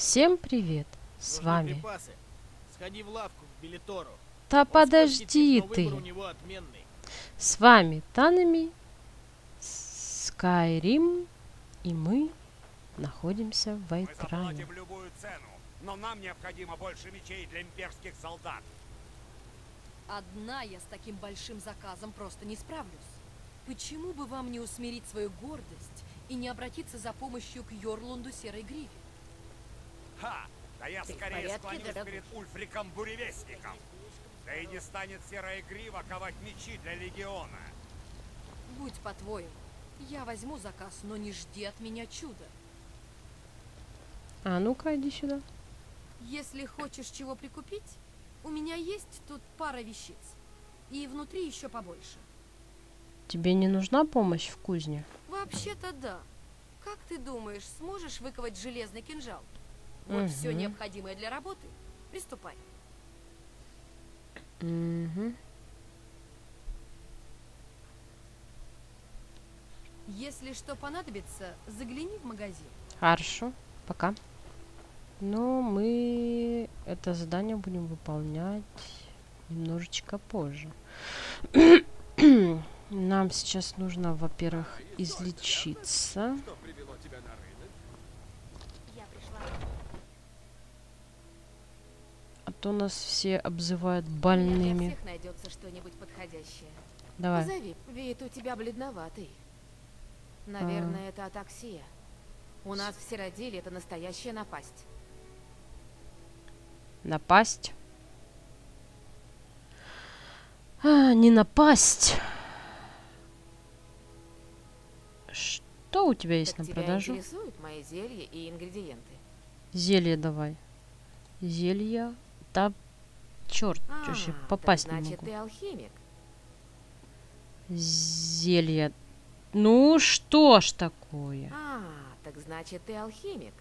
Всем привет! С Нужны вами. припасы. Сходи в лавку в Билетору. Да Московский подожди ты! него отменный. С вами Танами, Скайрим, и мы находимся в Мы Вайтране. заплатим любую цену, но нам необходимо больше мечей для имперских солдат. Одна я с таким большим заказом просто не справлюсь. Почему бы вам не усмирить свою гордость и не обратиться за помощью к Йорлунду Серой Гриве? Ха! Да я Ты скорее порядке, склонюсь дорогой? перед Ульфриком Буревестником. Да и не станет серая грива ковать мечи для легиона. Будь по-твоему. Я возьму заказ, но не жди от меня чуда. А ну-ка, иди сюда. Если хочешь чего прикупить, у меня есть тут пара вещиц. И внутри еще побольше. Тебе не нужна помощь в кузне? Вообще-то да. Как ты думаешь, сможешь выковать железный кинжал? Вот все Мгм. необходимое для работы. Приступай. Угу. Если что понадобится, загляни в магазин. Хорошо, пока. Но мы это задание будем выполнять немножечко позже. Нам сейчас нужно, во-первых, излечиться. А то нас все обзывают Для больными. всех найдется что-нибудь подходящее. Давай. Позови. Вид у тебя бледноватый. Наверное, это атаксия. У нас в Сиротеле это настоящая напасть. Напасть. А, не напасть. Что у тебя есть так на тебя продажу? интересуют мои зелья и ингредиенты? Зелье давай. Зелья. Да, черт, А, вообще попасть не значит, могу. ты алхимик. Зелье. Ну что ж такое? А, так значит, ты алхимик.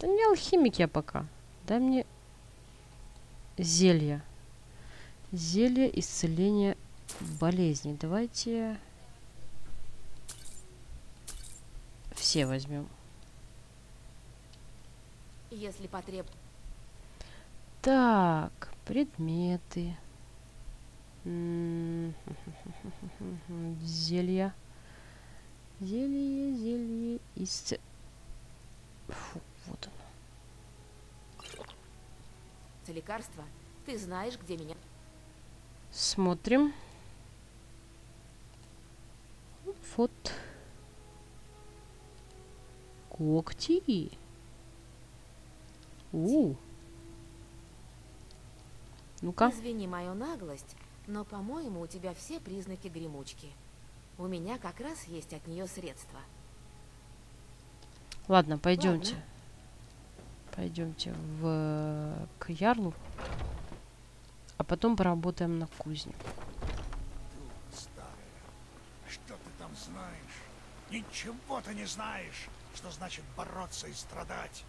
Да не алхимик я пока. Дай мне зелье. Зелье исцеления болезней. Давайте все возьмем. Если потреб... Так, предметы. Зелья. Зелье, зелье, исце... Фу, вот оно. лекарства, ты знаешь, где меня... Смотрим. Вот. Когти. У. Ну-ка. Извини мою наглость, но, по-моему, у тебя все признаки гремучки. У меня как раз есть от нее средства. Ладно, пойдемте. Пойдемте в к Ярлу. А потом поработаем на кузне. Старая, что ты там знаешь? Ничего ты не знаешь, что значит бороться и страдать.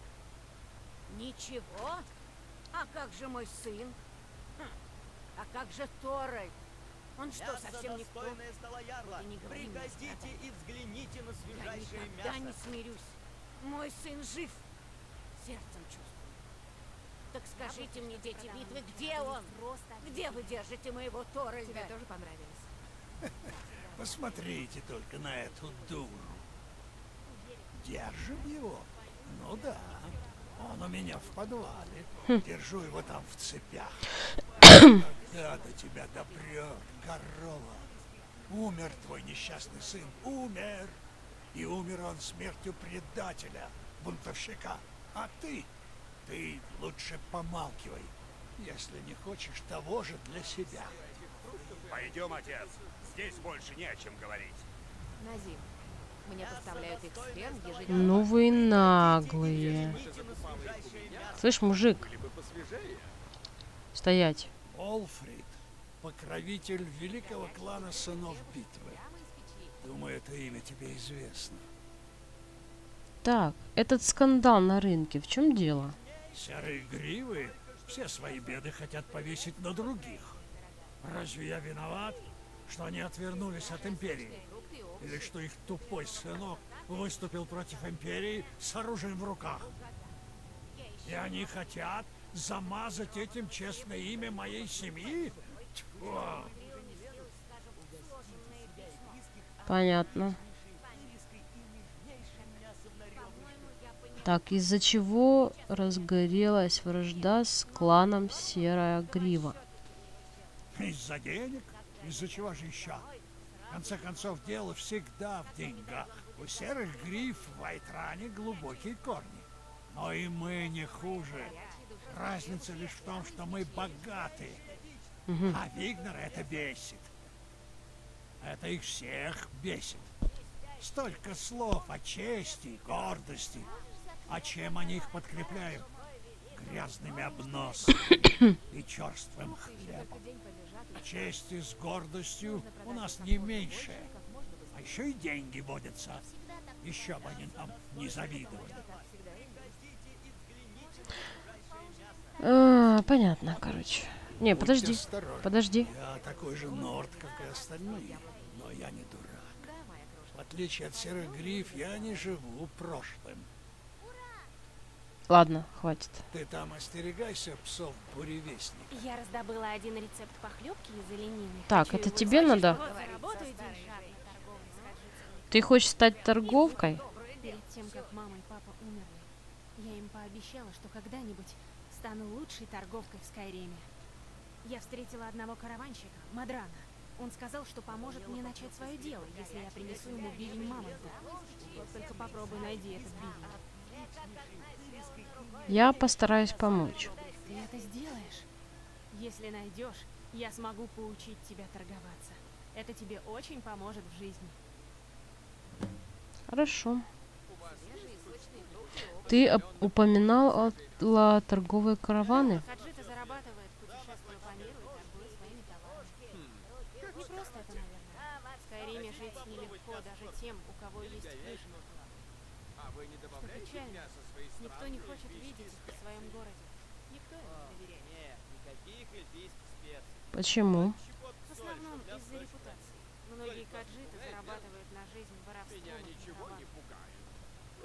Ничего? А как же мой сын? Хм, А как же Торой? Он что, Мясо, совсем никто? стола ярла. Не Приходите и взгляните на Я свежайшее никогда не мясо. смирюсь. Мой сын жив. Сердцем чувствую. Так скажите мне, дети битвы, где он? Где вы держите моего Тора? Тебе тоже понравилось? Посмотрите только на эту дуру. Держим его? Ну да. Он у меня в подвале. Держу его там в цепях. Когда до тебя допрет, корова. Умер твой несчастный сын. Умер. И умер он смертью предателя, бунтовщика. А ты, ты лучше помалкивай, если не хочешь того же для себя. Пойдем, отец. Здесь больше не о чем говорить. Назим, мне поставляют их сфер ежедневно. Ну вы наглые. Слышь, мужик. Стоять. Олфрид, покровитель великого клана сынов битвы. Думаю, это имя тебе известно. Так, этот скандал на рынке, в чем дело? Серые гривы все свои беды хотят повесить на других. Разве я виноват, что они отвернулись от империи? Или что их тупой сынок выступил против империи с оружием в руках? они хотят замазать этим честное имя моей семьи? Тьфу. Понятно. Так, из-за чего разгорелась вражда с кланом Серая Грива? Из-за денег? Из-за чего же еще? В конце концов, дело всегда в деньгах. У серых гриф в Айтране глубокие корни. Но и мы не хуже. Разница лишь в том, что мы богаты. А Вигнер это бесит. Это их всех бесит. Столько слов о чести, гордости. А чем они их подкрепляют? Грязными обносами и черствым хлебом. Чести с гордостью у нас не меньше. А еще и деньги водятся. Еще бы они нам не завидовали. А, понятно, короче. Не, Будьте подожди, осторожны. подожди. Я такой же норд, как и остальные, но я не дурак. В отличие от серых гриф, я не живу прошлым. Ладно, хватит. Ты там остерегайся псов буревестника. Я раздобыла один рецепт похлебки из оленины. Так, Хочу это тебе надо? Ты хочешь стать торговкой? Перед тем, как мама и папа умерли, я им пообещала, что когда-нибудь стану лучшей торговкой в Скайриме. Я встретила одного караванщика, Мадрана. Он сказал, что поможет мне начать свое дело, если я принесу ему бивень мамонта. Вот только попробуй найди этот бивень. Я постараюсь помочь. Ты это сделаешь? Если найдешь, я смогу поучить тебя торговаться. Это тебе очень поможет в жизни. Хорошо. Ты упоминал о- торговые караваны? Хаджиты зарабатывают, путешествуя по миру и торгуя своими товарами. Не просто это, наверное. В Скайриме жить нелегко даже тем, у кого есть крыша над головой. Что печально, никто не хочет видеть их в своем городе. Никто им не доверяет. Нет, никаких эльфийских специй. Почему? В основном из-за репутации. Многие каджиты зарабатывают на жизнь воровством и воровством. В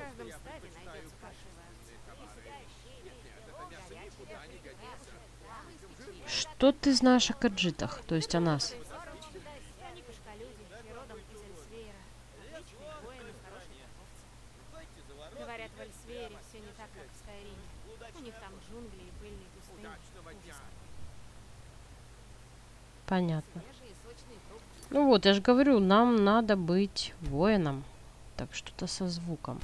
каждом стаде найдется паршивая Что ты знаешь о каджитах? То есть о нас? Они кошколюди и родом из Эльсвейра. Отличные воины, хорошие торговцы. Говорят, в Эльсвейре все не так, как в Скайриме. У них там джунгли и пыльные пустыни. Ужас Понятно. Ну вот, я же говорю, нам надо быть воином. Так, что-то со звуком.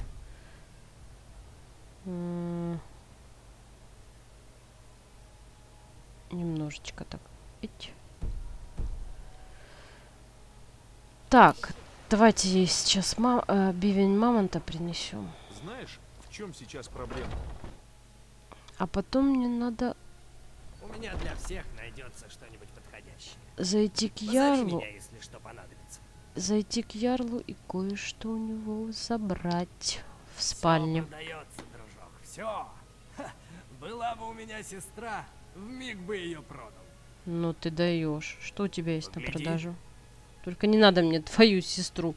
Немножечко так. Так, давайте сейчас ма- э, бивень мамонта принесем. Знаешь, в чем сейчас проблема? А потом мне надо У меня для всех найдется что-нибудь подходящее. зайти к Ярлу. меня, если что понадобится. Зайти к Ярлу и кое-что у него забрать в спальне. продается, Все. Была бы у меня сестра, вмиг бы ее продал. Ну ты даешь. Что у тебя есть на Погляди. продажу? Только не надо мне твою сестру.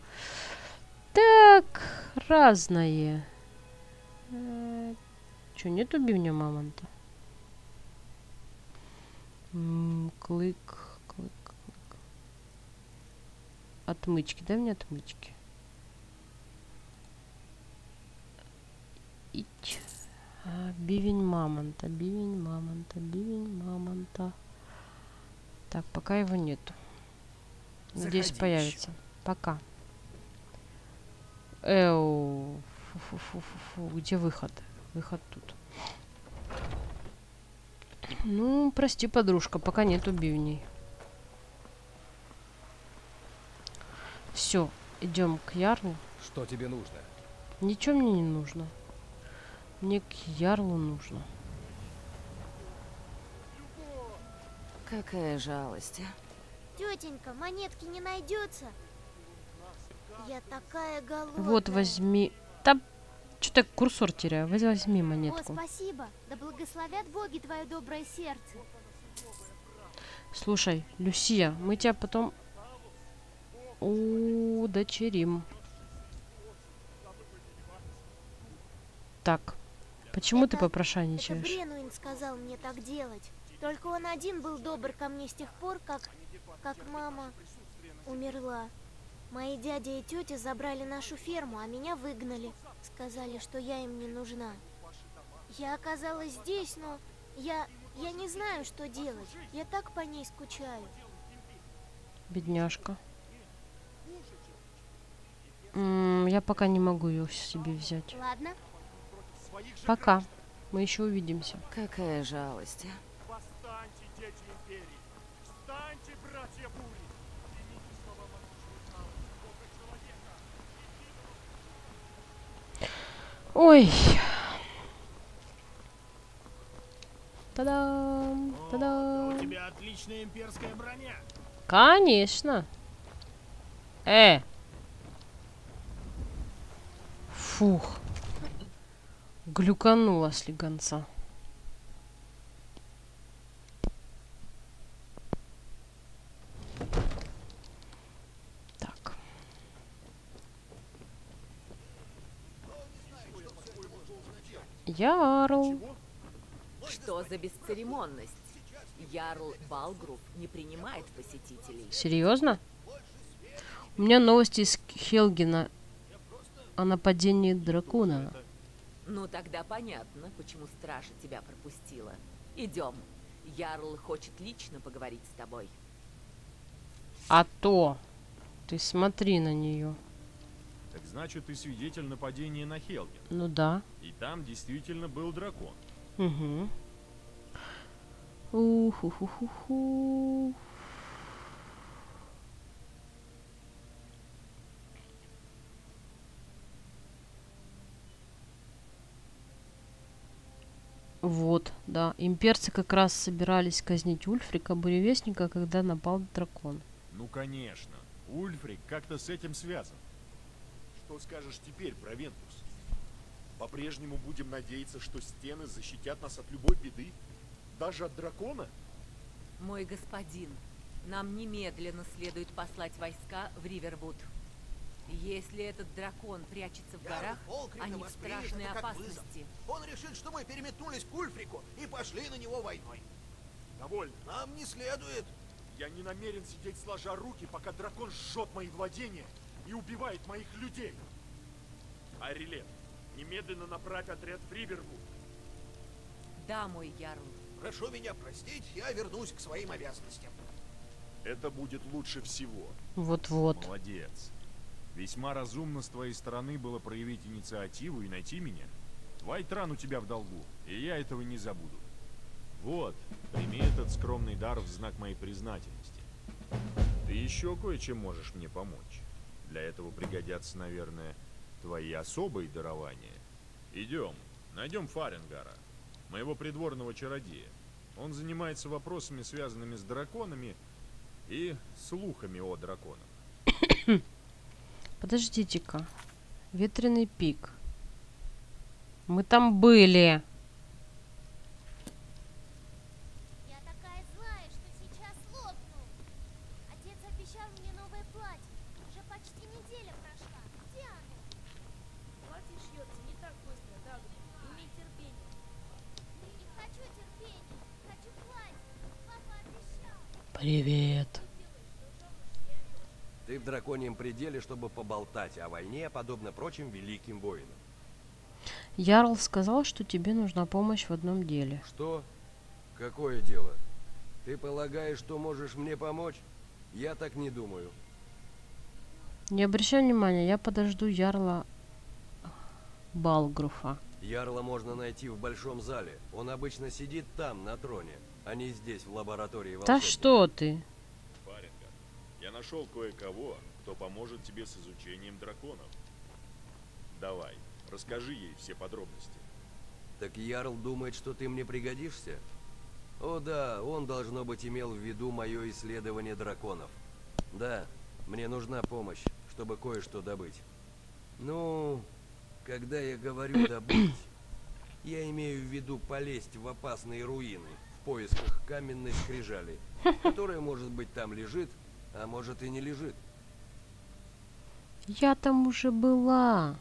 Так, разное. Че, нету бивня мамонта? М, Клык, клык, клык. Отмычки, дай мне отмычки. Ить. Бивень мамонта, бивень мамонта, бивень мамонта. Так, пока его нету. Надеюсь, Заходи появится. Пока. Эу. Фу-фу-фу-фу-фу. Где выход? Выход тут. Ну, прости, подружка, пока нету бивней. Все, идем к Ярлу. Что тебе нужно? Ничего мне не нужно. Мне к Ярлу нужно. Какая жалость. а. Тетенька, монетки не найдется. Я такая голодная. Вот, возьми. Там что-то курсор теряю. Воз- Возьми О, монетку. спасибо. Да благословят боги твое доброе сердце. Слушай, Люсия, мы тебя потом удочерим. Так, Почему ты Это попрошайничаешь? Бренуин сказал мне так делать. Только он один был добр ко мне с тех пор, как... как мама умерла. Мои дядя и тетя забрали нашу ферму, а меня выгнали. Сказали, что я им не нужна. Я оказалась здесь, но я... я не знаю, что делать. Я так по ней скучаю. Бедняжка. М, Я пока не могу ее себе взять. Ладно? Пока. Мы еще увидимся. Какая жалость, а? Восстаньте, дети Империи! Встаньте, братья Бури! Примите слова могучего Бога человека! Ой. Та-дам! Та-дам! У тебя отличная имперская броня. Конечно. Э. Фух. Глюканула слегонца. Так. Ярл. Что за бесцеремонность? Ярл Балгруф не принимает посетителей. Серьезно? У меня новости из Хелгена о нападении дракона. Ну тогда понятно, почему стража тебя пропустила. Идем. Ярл хочет лично поговорить с тобой. А то. Ты смотри на нее. Так значит, ты свидетель нападения на Хелген. Ну да. И там действительно был дракон. Угу. Уху-ху-ху-ху. Вот, да. Имперцы как раз собирались казнить Ульфрика, буревестника, когда напал дракон. Ну, конечно. Ульфрик как-то с этим связан. Что скажешь теперь, Провентус? По-прежнему будем надеяться, что стены защитят нас от любой беды? Даже от дракона? Мой господин, нам немедленно следует послать войска в Ривервуд. Если этот дракон прячется в горах, они в страшной опасности. Он решит, что мы переметнулись к Ульфрику и пошли на него войной. Довольно. Нам не следует. Я не намерен сидеть сложа руки, пока дракон жжет мои владения и убивает моих людей. Арилет, немедленно направь отряд в Ривервуд. Да, мой ярл. Прошу меня простить, я вернусь к своим обязанностям. Это будет лучше всего. Вот-вот. Молодец. Весьма разумно с твоей стороны было проявить инициативу и найти меня. Вайтран у тебя в долгу, и я этого не забуду. Вот, прими этот скромный дар в знак моей признательности. Ты еще кое-чем можешь мне помочь. Для этого пригодятся, наверное, твои особые дарования. Идем, найдем Фаренгара, моего придворного чародея. Он занимается вопросами, связанными с драконами и слухами о драконах. Подождите-ка. Ветреный пик. Мы там были. Я такая злая, что сейчас лопну. Отец обещал мне новое платье. Уже почти неделя прошла. Где оно? Платье шьется не так быстро, терпение. Не хочу терпения. Хочу платье. Папа обещал. Привет. В драконьем пределе, чтобы поболтать о войне, подобно прочим великим воинам. Ярл сказал, что тебе нужна помощь в одном деле. Что? Какое дело? Ты полагаешь, что можешь мне помочь? Я так не думаю. Не обращай внимания, я подожду Ярла Балгруфа. Ярла можно найти в большом зале. Он обычно сидит там, на троне, а не здесь, в лаборатории Да волшебника. что ты? Я нашел кое-кого, кто поможет тебе с изучением драконов. Давай, расскажи ей все подробности. Так Ярл думает, что ты мне пригодишься? О да, он, должно быть, имел в виду мое исследование драконов. Да, мне нужна помощь, чтобы кое-что добыть. Ну, когда я говорю добыть, я имею в виду полезть в опасные руины в поисках каменной скрижали, которая, может быть, там лежит, а может и не лежит? Я там уже была.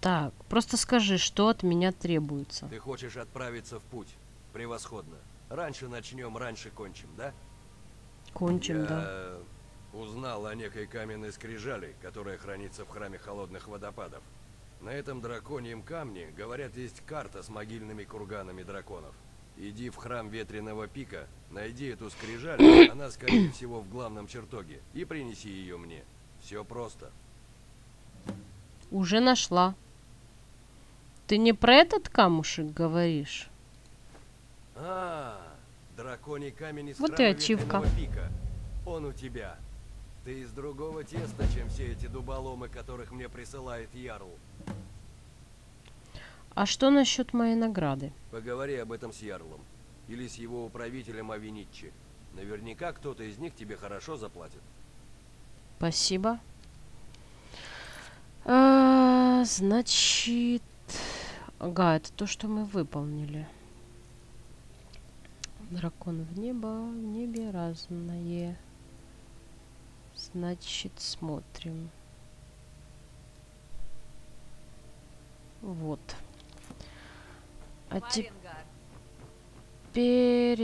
Так, просто скажи, что от меня требуется. Ты хочешь отправиться в путь? Превосходно. Раньше начнем, раньше кончим, да? Кончим, Я... да. Узнал о некой каменной скрижали, которая хранится в храме холодных водопадов. На этом драконьем камне, говорят, есть карта с могильными курганами драконов. Иди в храм Ветреного Пика, найди эту скрижаль, она, скорее всего, в главном чертоге, и принеси ее мне. Все просто. Уже нашла. Ты не про этот камушек говоришь? А, драконий камень из Вот и ачивка. Пика. Он у тебя. Ты из другого теста, чем все эти дуболомы, которых мне присылает Ярл. А что насчет моей награды? Поговори об этом с Ярлом. Или с его управителем Авиничи. Наверняка кто-то из них тебе хорошо заплатит. Спасибо. А, значит... Ага, это то, что мы выполнили. Дракон в небо, в небе разное. Значит, смотрим. Вот. А теперь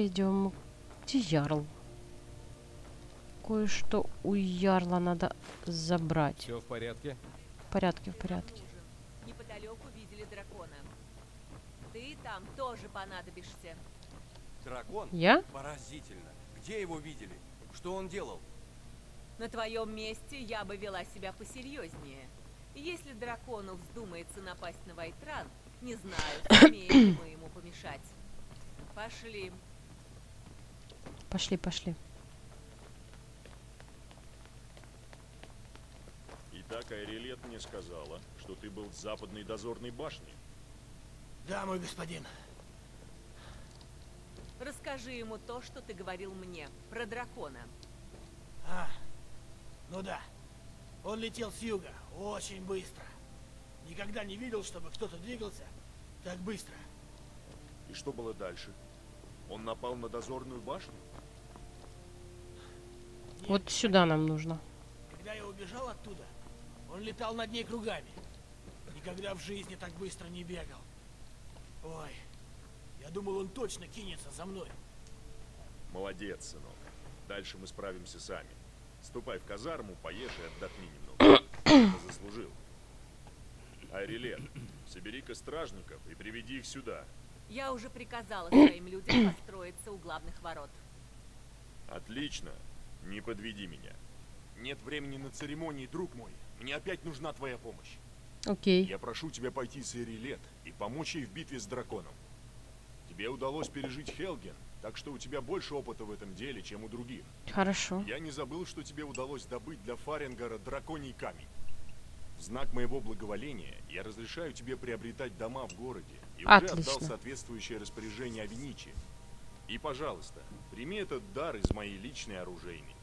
идем к Ярл. Кое-что у Ярла надо забрать. Все в порядке? В порядке, в порядке. неподалеку видели дракона. Ты там тоже понадобишься. Дракон? Я? Поразительно. Где его видели? Что он делал? На твоем месте я бы вела себя посерьезнее. Если дракону вздумается напасть на Вайтран, не знаю, сумеем мы ему помешать. Пошли. Пошли, пошли. Итак, Айрилет мне сказала, что ты был в западной дозорной башне. Да, мой господин. Расскажи ему то, что ты говорил мне, про дракона. А, ну да. Он летел с юга, очень быстро. Никогда не видел, чтобы кто-то двигался так быстро. И что было дальше? Он напал на дозорную башню? Вот сюда нам нужно. Когда я убежал оттуда, он летал над ней кругами. Никогда в жизни так быстро не бегал. Ой, я думал, он точно кинется за мной. Молодец, сынок. Дальше мы справимся сами. Ступай в казарму, поешь и отдохни немного. Ты заслужил. Айрилет, собери-ка стражников и приведи их сюда. Я уже приказала своим людям построиться у главных ворот. Отлично. Не подведи меня. Нет времени на церемонии, друг мой. Мне опять нужна твоя помощь. Окей. Я прошу тебя пойти с Эрилет и помочь ей в битве с драконом. Тебе удалось пережить Хелген, так что у тебя больше опыта в этом деле, чем у других. Хорошо. Я не забыл, что тебе удалось добыть для Фаренгара драконий камень. В знак моего благоволения я разрешаю тебе приобретать дома в городе и уже отдал Отлично. соответствующее распоряжение Авиничи. И, пожалуйста, прими этот дар из моей личной оружейной.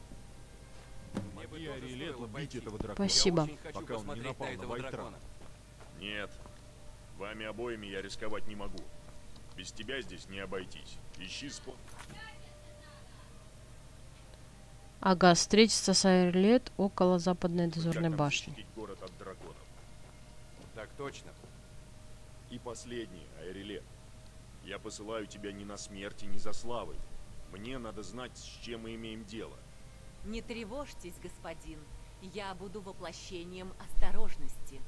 Помоги Арилету убить этого дракона, Спасибо. пока он не напал на на этого Вайтран. дракона. Нет, вами обоими я рисковать не могу. Без тебя здесь не обойтись. Ищи способ. Ага, встретиться с Айрлет около западной дозорной башни. защитить город от драконов. Так точно. И последнее, Айрилет. Я посылаю тебя не на смерть и не за славой. Мне надо знать, с чем мы имеем дело. Не тревожьтесь, господин. Я буду воплощением осторожности.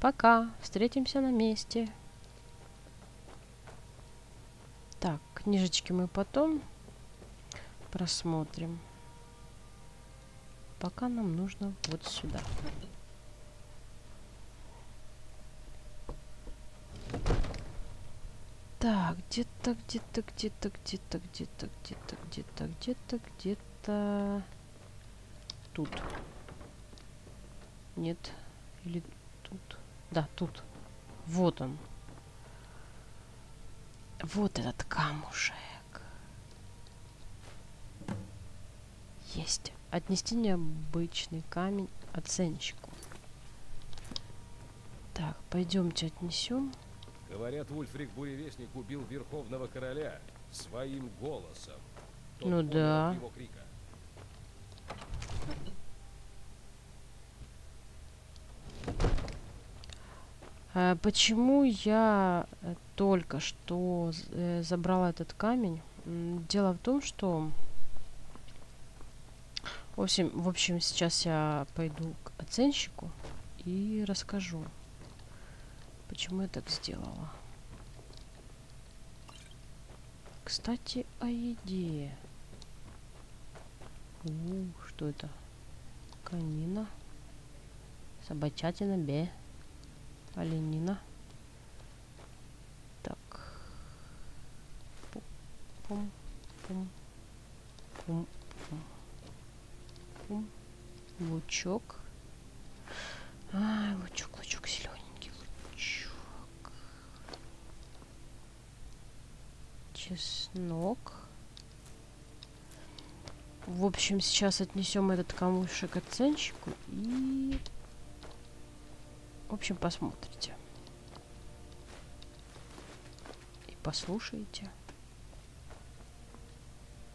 Пока. Встретимся на месте. Так, книжечки мы потом просмотрим. Пока нам нужно вот сюда. Так, где-то, где-то, где-то, где-то, где-то, где-то, где-то, где-то, где-то... Тут. Нет. Или тут. Да, тут. Вот он. Вот этот камушек. Есть. Отнести необычный камень оценщику. Так, пойдемте отнесем. Говорят, Вульфрик Буревестник убил Верховного Короля своим голосом. Тот ну да. Его крика. А почему я э, только что э, забрала этот камень? Дело в том, что в общем, в общем, сейчас я пойду к оценщику и расскажу, почему я так сделала. Кстати, о еде. У, что это? Конина. Собачатина, бе. Оленина. Так. Пум, пум, пум, пум. Лучок. Ай, лучок, лучок, зелененький лучок. Чеснок. В общем, сейчас отнесем этот камушек оценщику и... В общем, посмотрите. И послушайте.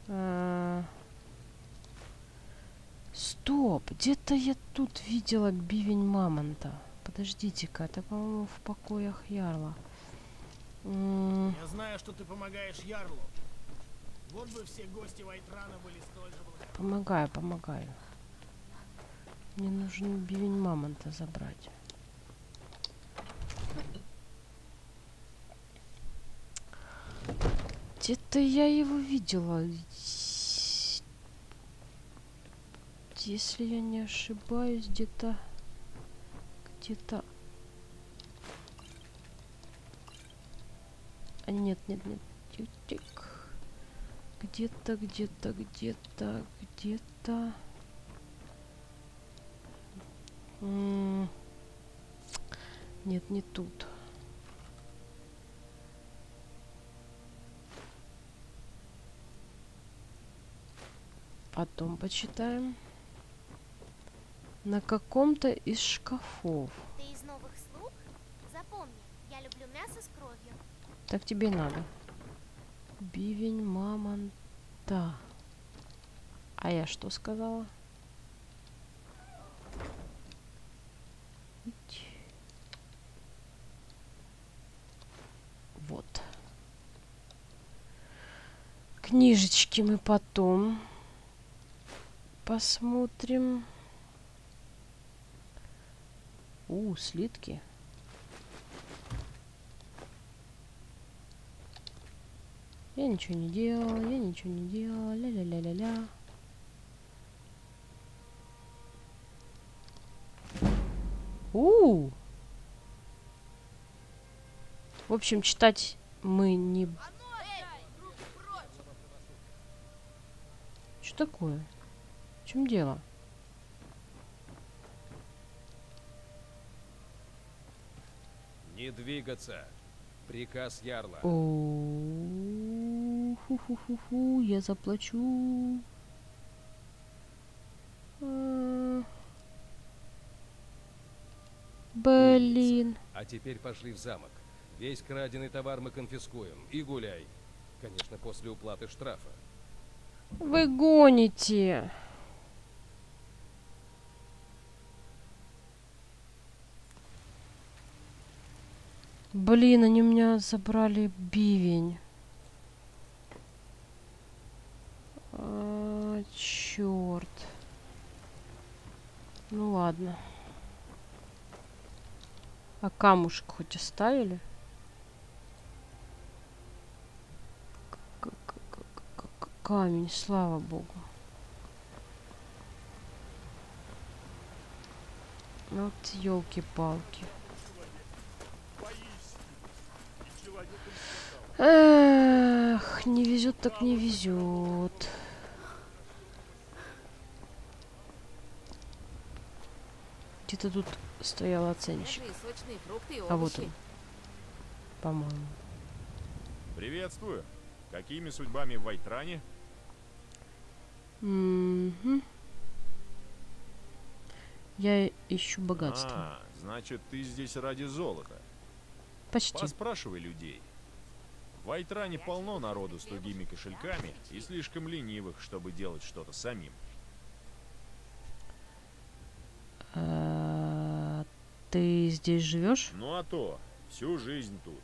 А, Стоп, где-то я тут видела бивень мамонта. Подождите-ка, это, по-моему, в покоях Ярла. Я знаю, что ты помогаешь Ярлу. Вот бы все гости Вайтрана были столь же благодарны. Помогаю, помогаю. Мне нужно бивень мамонта забрать. Где-то я его видела. С- Если я не ошибаюсь, где-то... Где-то... А, нет, нет, нет. Тик-тик. Где-то, где-то, где-то, где-то... М, Нет, не тут. Потом почитаем. На каком-то из шкафов. Ты из новых слуг? Запомни, я люблю мясо с кровью. Так тебе и надо. Бивень мамонта. А я что сказала? Вот. Книжечки мы потом посмотрим. У, слитки. Я ничего не делала, я ничего не делала, ля-ля-ля-ля-ля. У. В общем, читать мы не... Что такое? В чем дело? Не двигаться. Приказ Ярла. О, фу-фу-фу-фу, я заплачу. А. Блин. А теперь пошли в замок. Весь краденый товар мы конфискуем. И гуляй. Конечно, после уплаты штрафа. Вы гоните. Блин, они у меня забрали бивень. А, черт. Ну ладно. А камушек хоть оставили? Камень, слава богу. Вот елки-палки. Эх, не везет так не везет. Где-то тут стоял оценщик. А вот он. По-моему. Приветствую. Какими судьбами в Вайтране? Мгм. Я ищу богатство. А, значит, ты здесь ради золота. Почти. Поспрашивай людей. В Вайтране полно народу с тугими кошельками и слишком ленивых, чтобы делать что-то самим. А, ты здесь живешь? Ну а то, всю жизнь тут.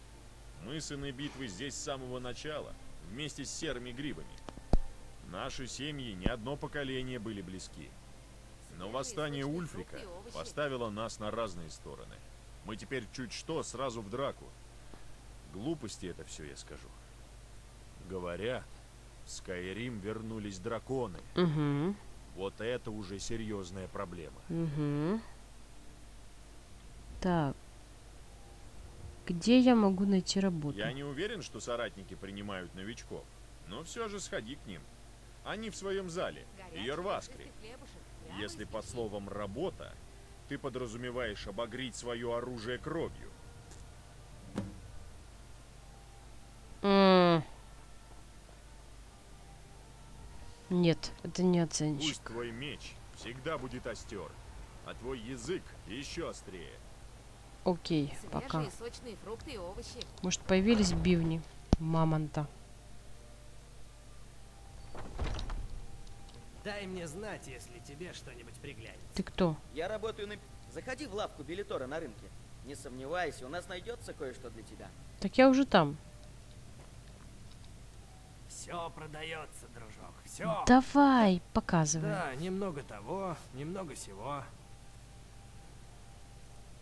Мы сыны битвы здесь с самого начала, вместе с серыми грибами. Наши семьи не одно поколение были близки. Но восстание Ульфрика поставило нас на разные стороны. Мы теперь чуть что сразу в драку. Глупости это все, я скажу. Говорят, в Скайрим вернулись драконы. Угу. Вот это уже серьезная проблема. Угу. Так. Где я могу найти работу? Я не уверен, что соратники принимают новичков, но все же сходи к ним. Они в своем зале, в Йорваскре. Если под словом «работа» ты подразумеваешь обогреть свое оружие кровью. М. Нет, это не оценщик. Пусть твой меч всегда будет остер, а твой язык еще острее. Окей, пока. Свежие сочные фрукты и овощи. Может, появились бивни мамонта. Дай мне знать, если тебе что-нибудь приглянет. Ты кто? Я работаю на... Заходи в лавку билетора на рынке. Не сомневайся, у нас найдется кое-что для тебя. Так я уже там. Все продается, дружок. Все. Давай, показывай. Да, немного того, немного сего.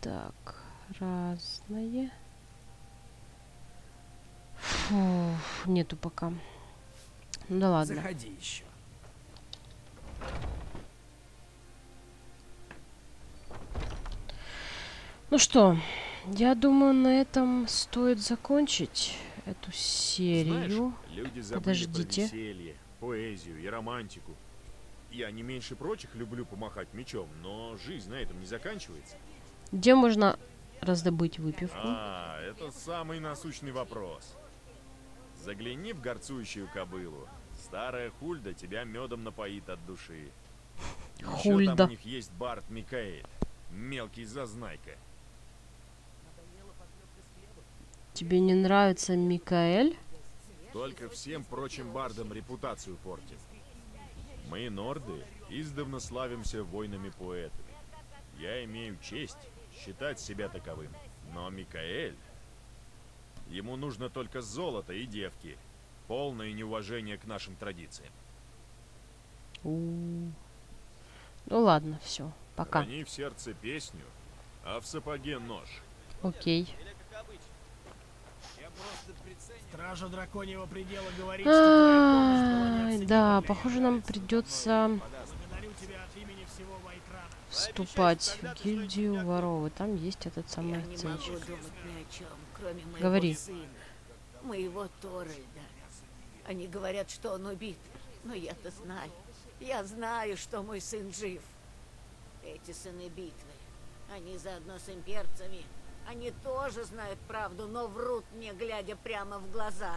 Так, разное. Фу, нету пока. Ну да ладно. Заходи еще. Ну что, я думаю, на этом стоит закончить эту серию. Знаешь, люди Подождите. про веселье, поэзию и романтику. Я не меньше прочих люблю помахать мечом, но жизнь на этом не заканчивается. Где можно раздобыть выпивку? А, это самый насущный вопрос. Загляни в горцующую кобылу. Старая Хульда тебя медом напоит от души. Еще Хульда. там у них есть Барт Микаэль. Мелкий зазнайка. Тебе не нравится Микаэль? Только всем прочим бардам репутацию портит. Мы, норды, издавна славимся воинами-поэтами. Я имею честь считать себя таковым. Но Микаэль... Ему нужно только золото и девки. Полное неуважение к нашим традициям. У. Ну ладно, все, пока. Храни в сердце песню, а в сапоге нож. Окей. Стража драконьего предела говорит, что да, похоже, нам придется Благодарю тебя от имени всего Вайтрана. вступать в гильдию воровы. Там есть этот самый Я не могу ценчик. думать ни о чем, кроме моего Говори. моего Торальда. Они говорят, что он убит, но я-то знаю. Я знаю, что мой сын жив. Эти сыны битвы, они заодно с имперцами. Они тоже знают правду, но врут мне, глядя прямо в глаза.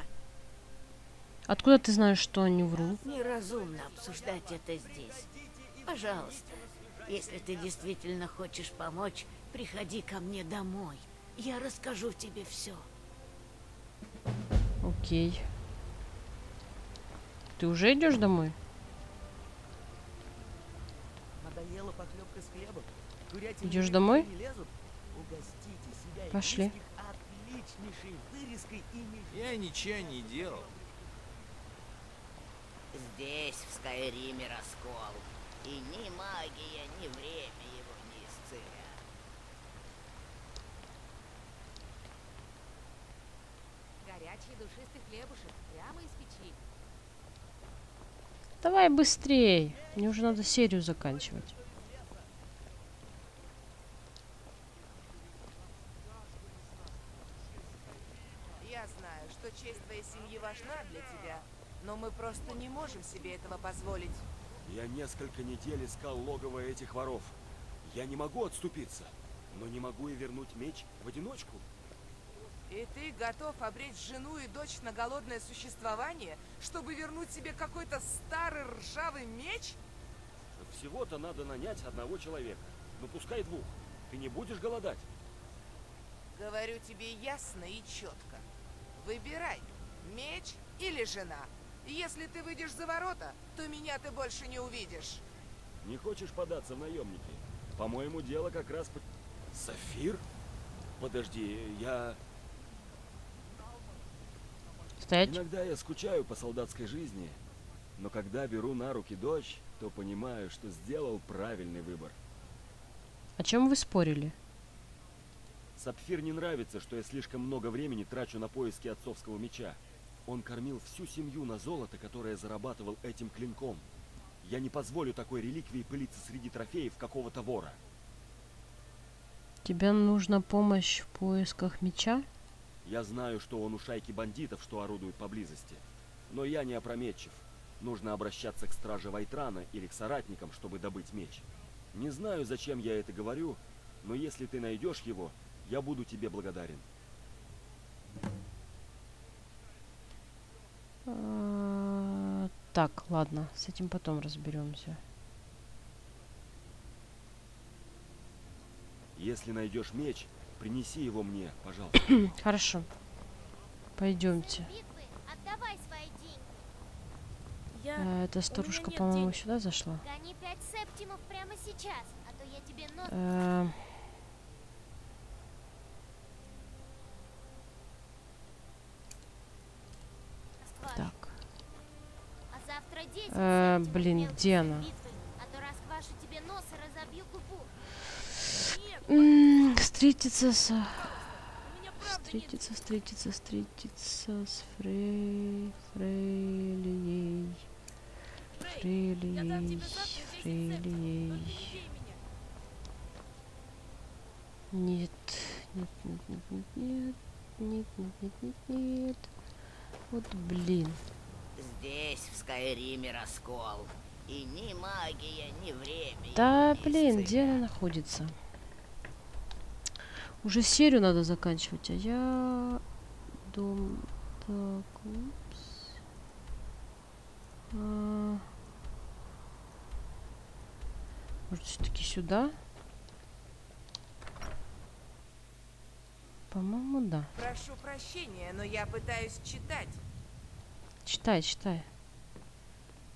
Откуда ты знаешь, что они врут? Неразумно обсуждать это здесь. Пожалуйста, если ты действительно хочешь помочь, приходи ко мне домой. Я расскажу тебе все. Окей. Ты уже идешь домой? Надоела похлебка с хлебом? Курятины Идешь домой? не лезут? Угостите себя Пошли. индийских отличнейшей вырезкой и меж- Я ничего не делал. Здесь, в Скайриме, раскол. И ни магия, ни время его не исцелят. Горячий душистый хлебушек прямо из печи. Давай быстрей. Мне уже надо серию заканчивать. Я знаю, что честь твоей семьи важна для тебя, но мы просто не можем себе этого позволить. Я несколько недель искал логово этих воров. Я не могу отступиться, но не могу и вернуть меч в одиночку. И ты готов обречь жену и дочь на голодное существование, чтобы вернуть себе какой-то старый ржавый меч? Всего-то надо нанять одного человека. Ну пускай двух. Ты не будешь голодать. Говорю тебе ясно и четко. Выбирай, меч или жена. Если ты выйдешь за ворота, то меня ты больше не увидишь. Не хочешь податься в наемники? По-моему, дело как раз... по- Сафир? Подожди, я... Стоять. Иногда я скучаю по солдатской жизни, но когда беру на руки дочь, то понимаю, что сделал правильный выбор. О чем вы спорили? Сапфир не нравится, что я слишком много времени трачу на поиски отцовского меча. Он кормил всю семью на золото, которое зарабатывал этим клинком. Я не позволю такой реликвии пылиться среди трофеев какого-то вора. Тебе нужна помощь в поисках меча? Я знаю, что он у шайки бандитов, что орудуют поблизости. Но я не опрометчив. Нужно обращаться к страже Вайтрана или к соратникам, чтобы добыть меч. Не знаю, зачем я это говорю, но если ты найдешь его, я буду тебе благодарен. А, Так, ладно, с этим потом разберемся. Если найдешь меч, принеси его мне, пожалуйста. Хорошо. Пойдемте. Битвы, отдавай свои деньги. Я... А, эта старушка, по-моему, сюда зашла. Гони пять септимов прямо сейчас, а то я тебе нос... Э, расквашу. Так. А завтра 10 Э, септимов блин, мелкой где она? битвы, а то расквашу тебе нос и разобью губу. м, Встретиться с... Встретиться, встретиться, встретиться с Фрей... Фрейлией. Фрейлией. Нет, нет, нет, нет, нет, нет, нет, нет, нет, нет, нет. Вот блин. Здесь, в Скайриме, раскол. И ни магия, ни время. Да, блин, где она находится? Уже серию надо заканчивать, а я... Дом... Так, упс. А, Может, все-таки сюда? По-моему, да. Прошу прощения, но я пытаюсь читать. Читай, читай.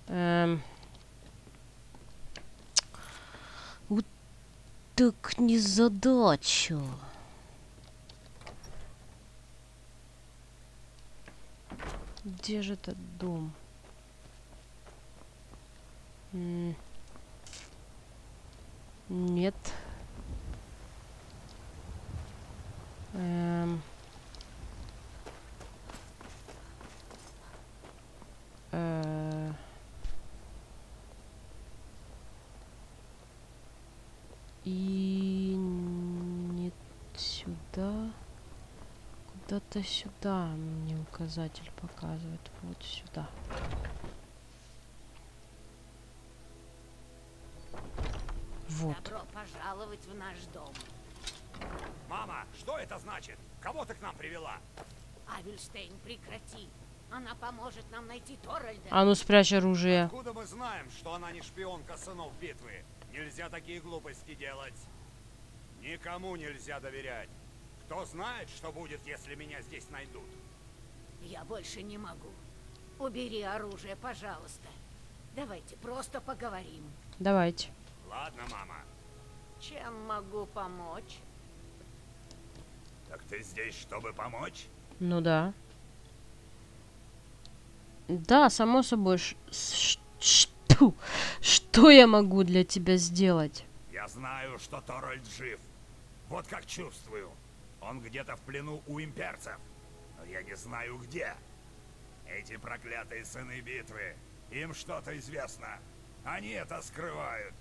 Эм. Вот так незадача. Где же этот дом? М. Нет. Эм. Э. И нет сюда. Куда-то сюда мне указатель показывает. Вот сюда. Вот. Добро пожаловать в наш дом. Мама, что это значит? Кого ты к нам привела? Авельштейн, прекрати. Она поможет нам найти Торальда. А ну спрячь оружие. Откуда мы знаем, что она не шпионка сынов битвы? Нельзя такие глупости делать. Никому нельзя доверять. Кто знает, что будет, если меня здесь найдут? Я больше не могу. Убери оружие, пожалуйста. Давайте просто поговорим. Давайте. Ладно, мама. Чем могу помочь? Так ты здесь, чтобы помочь? Ну да. Да, само собой. ш- ш- Что? Что я могу для тебя сделать? Я знаю, что Торальд жив. Вот как чувствую. Он где-то в плену у имперцев. Но я не знаю где. Эти проклятые сыны битвы. Им что-то известно. Они это скрывают.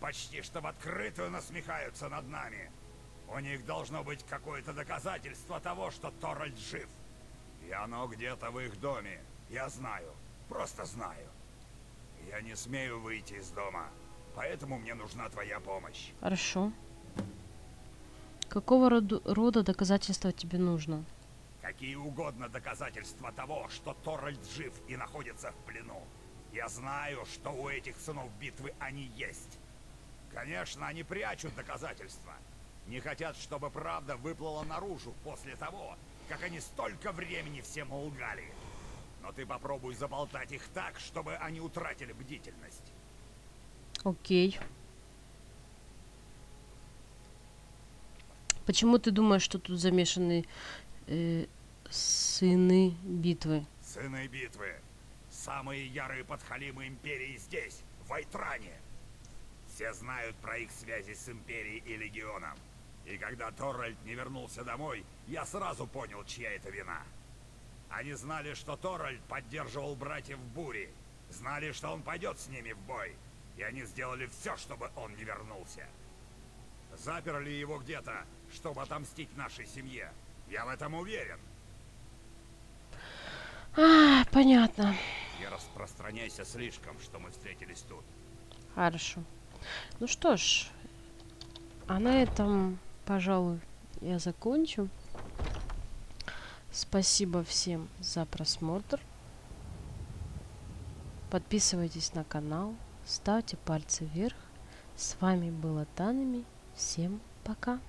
Почти что в открытую насмехаются над нами. У них должно быть какое-то доказательство того, что Торальд жив. И оно где-то в их доме. Я знаю. Просто знаю. Я не смею выйти из дома. Поэтому мне нужна твоя помощь. Хорошо. Какого роду- рода доказательства тебе нужно? Какие угодно доказательства того, что Торальд жив и находится в плену. Я знаю, что у этих сынов битвы они есть. Конечно, они прячут доказательства. Не хотят, чтобы правда выплыла наружу после того, как они столько времени всем лгали. Но ты попробуй заболтать их так, чтобы они утратили бдительность. Окей. Почему ты думаешь, что тут замешаны э, сыны битвы? Сыны битвы. Самые ярые подхалимы Империи здесь, в Айтране. Все знают про их связи с Империей и Легионом. И когда Торральд не вернулся домой, я сразу понял, чья это вина. Они знали, что Торральд поддерживал братьев в буре. Знали, что он пойдет с ними в бой. И они сделали все, чтобы он не вернулся. Заперли его где-то, чтобы отомстить нашей семье. Я в этом уверен. А, понятно. Не распространяйся слишком, что мы встретились тут. Хорошо. Ну что ж, а на этом, пожалуй, я закончу. Спасибо всем за просмотр. Подписывайтесь на канал, ставьте пальцы вверх. С вами была Танами. Всем пока.